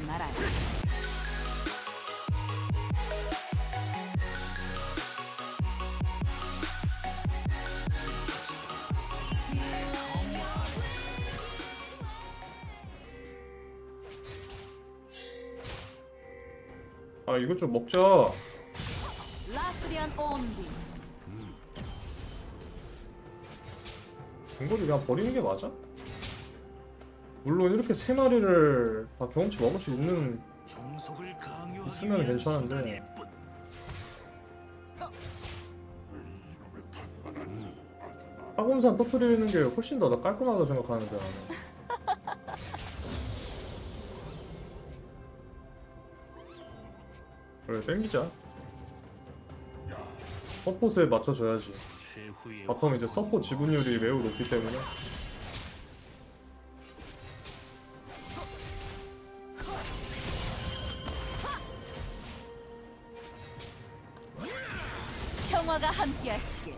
말아요. 아 이거 좀 먹자 라스리안 온비. 이거를 그냥 버리는 게 맞아? 물론 이렇게 세 마리를 다 경험치 먹을 수 있는 있으면 괜찮은데. 학원산 터트리는 게 훨씬 더나 깔끔하다 생각하는데 나는. 그래 땡기자. 서폿에 맞춰줘야지. bottom 이제 support 지분율이 매우 높기 때문에 평화가 함께하시길.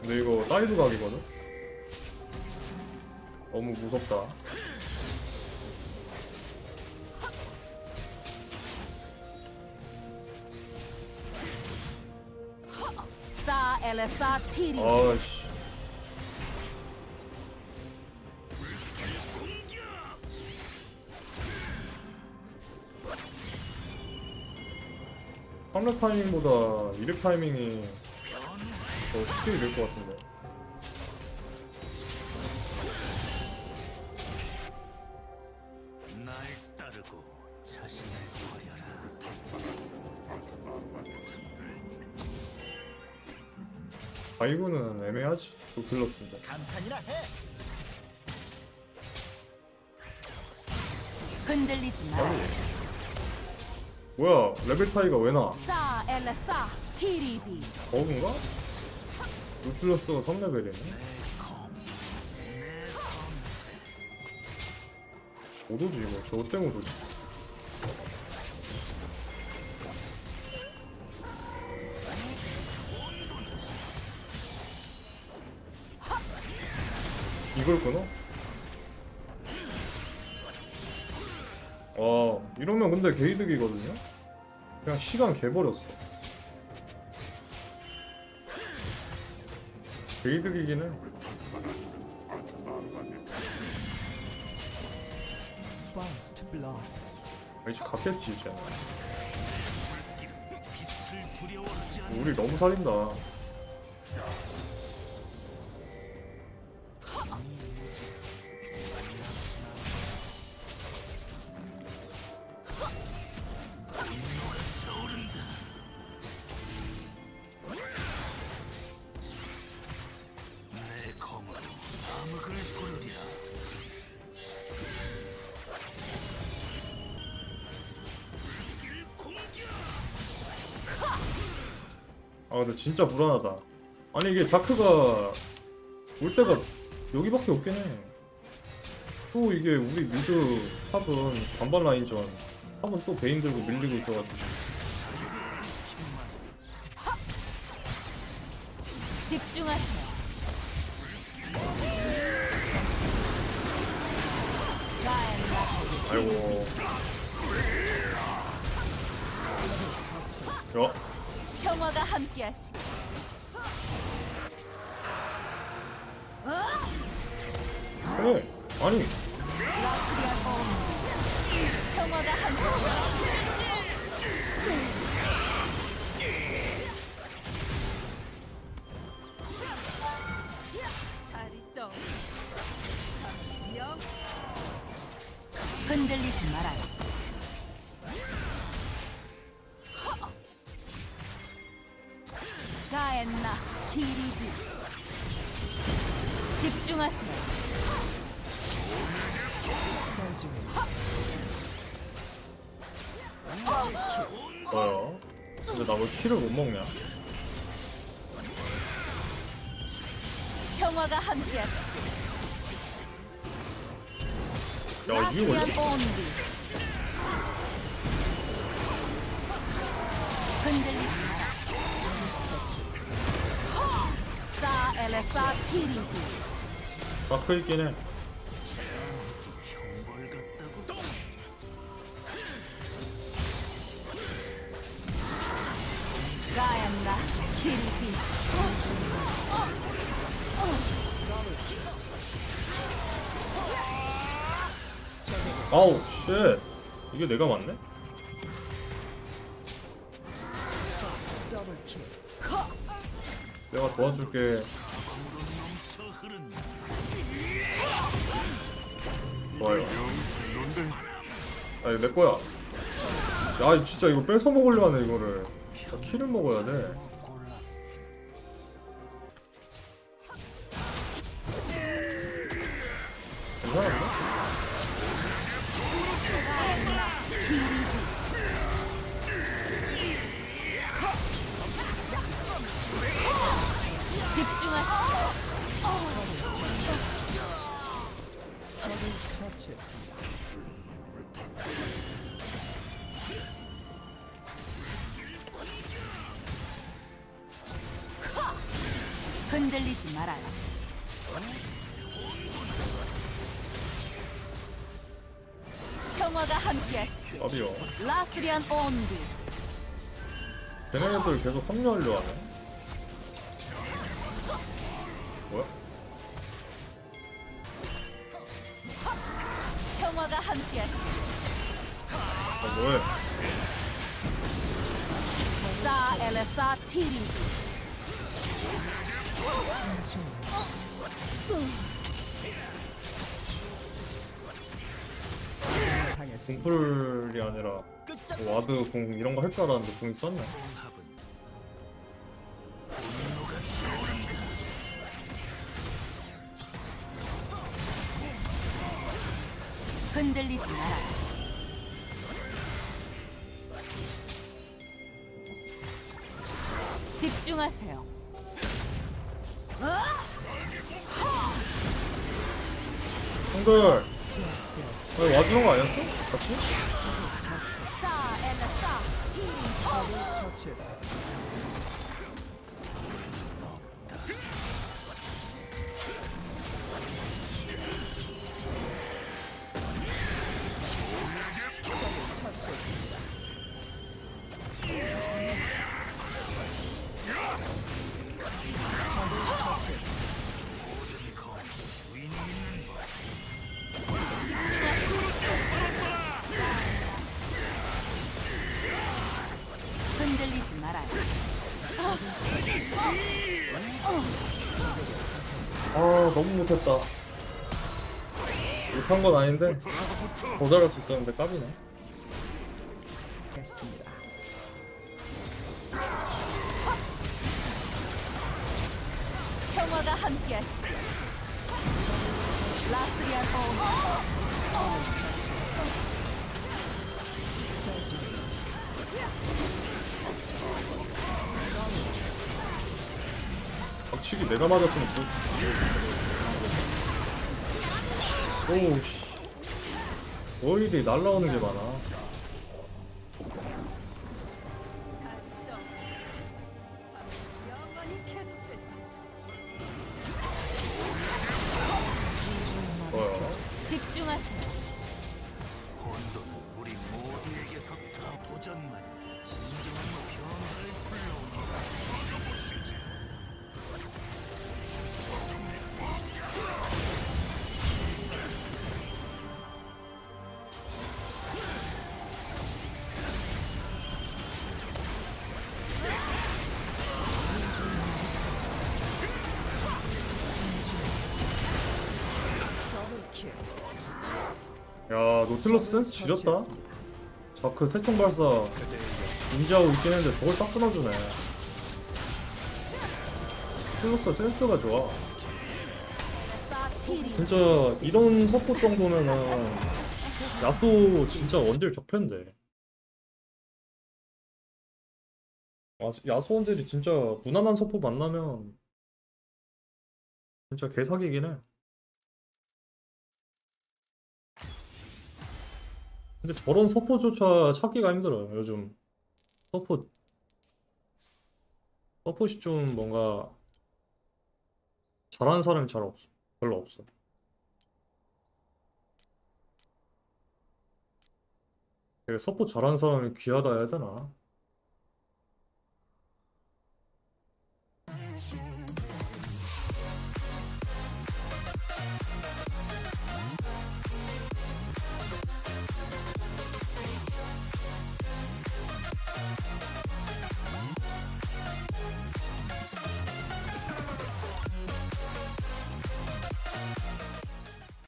근데 이거 dive 각이거든? 너무 무섭다 사 엘레사 티리. 아씨 삼렙 타이밍보다 2렙 타이밍이 더 스킬이 될것 같은데 버려라. 다이브는 애매하지 해. 흔들리지 마. 뭐야 레벨 차이가 왜 나? 버그인가? 루틀러스가 3레벨이네 오도지 이거 저 때문에 오도지 이걸 끊어? 와 이러면 근데 게이득이거든요? 그냥 시간 개버렸어. blood. 이제 갔겠지 이제 우리 너무 살린다 아 근데 진짜 불안하다. 아니 이게 다크가 올 때가 여기밖에 없긴 해또 이게 우리 미드 탑은 반반 라인전. 탑은 또 베인 들고 밀리고 있어가지고. 집중하세요. 아이고. 야 평화가 함께하시길. 그래 아니 라스리안 온비. 평화가 함께. 집중하세요. 뭐야 근데 나 왜 키를 못 먹냐 평화가 함께하시길. 야 이게 라스리안 온비. 흔들리지 마크 있긴 해. 리비 아우 쉣 이게 내가 맞네? 내가 도와줄게. 좋아요 아 이거 내 거야 야 진짜 이거 뺏어 먹으려 하네 이거를 자, 키를 먹어야 돼. 괜찮았 흔들리지 말아요. 평화가 함께하시길. 밥이요 라스리안 온비. 걔네들 계속 합류하려 하네 뭐야? 평화가 함께하시길. 아 뭐해 사 티리핑. 당했습니다. 공풀이 아니라 와드 공 이런 거 할 줄 알았는데 공이 썼네 흔들리지 말아요. 집중하세요. 형들. 아, 와주는 거 아니었어? 같이? 아 너무 못했다 못한 건 아닌데 더 잘할 수 있었는데 까비네 했습니다. 평화가 함께하시길. 라스리안 온비. 치기 내가 맞았으면 그 오우씨. 오일이 날라오는 게 많아. 집중하세요. 우리 모두에게서 다. 도전만 진정한 야 노틸러스? 센스 지렸다. 자크 새총 발사. 인지하고 있긴 했는데 저걸 딱 끊어주네. 노틸러스 센스가 좋아. 진짜 이런 support 정도면은 야수 진짜 원딜 적편데. 아, 야수 원딜이 진짜 무난한 support 만나면 진짜 개사기긴 해 근데 저런 서포조차 찾기가 힘들어요 요즘 서포 서폿이 좀 뭔가 잘하는 사람이 잘 없어 별로 없어 서포 잘하는 사람이 귀하다 해야 되나?